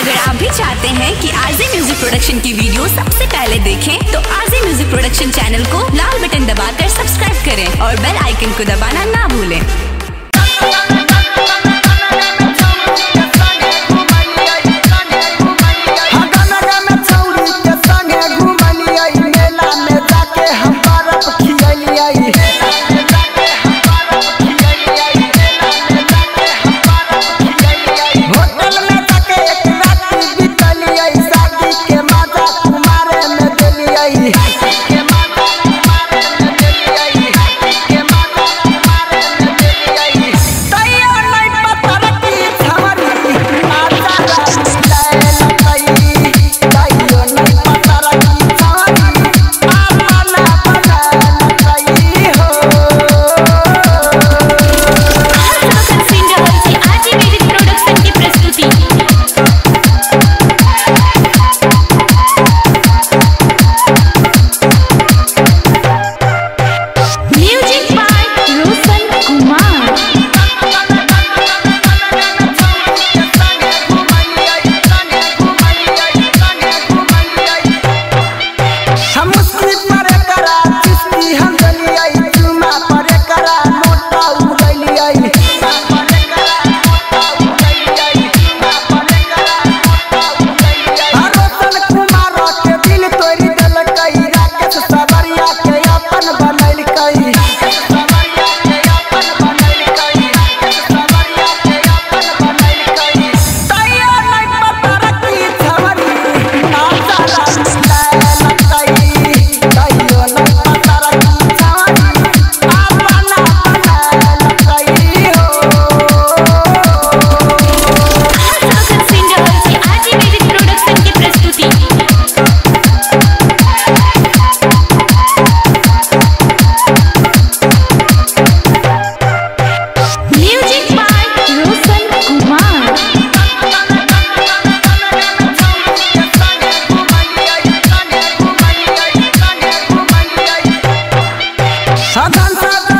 अगर आप भी चाहते हैं कि आरजे म्यूज़िक प्रोडक्शन की वीडियो सबसे पहले देखें तो आरजे म्यूज़िक प्रोडक्शन चैनल को लाल बटन दबाकर सब्सक्राइब करें और बेल आइकन को दबाना ना भूलें। हम मुस्लिम करा चिश्ती हम जली आई साधन साधन।